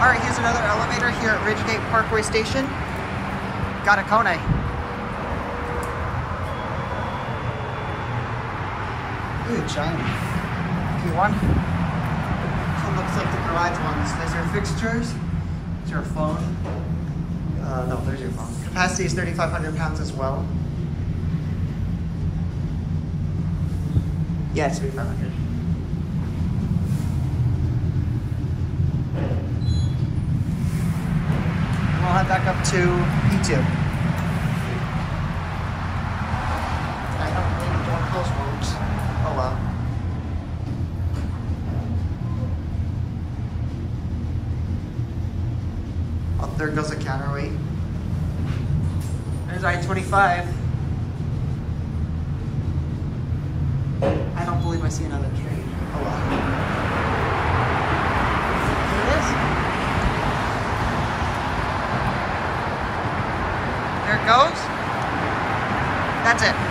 All right, here's another elevator here at Ridgegate Parkway Station. Got a Kone. Good, shiny. P1. It looks like the garage ones. There's your fixtures. There's your phone. Uh, no, there's your phone. Capacity is 3,500 pounds as well. Yeah, it's 3,500. Back up to P2. I don't believe the door close works. Oh well. Oh, there goes a counterweight. There's I-25. I don't believe I see another train. Oh well. Here it is. There it goes. That's it.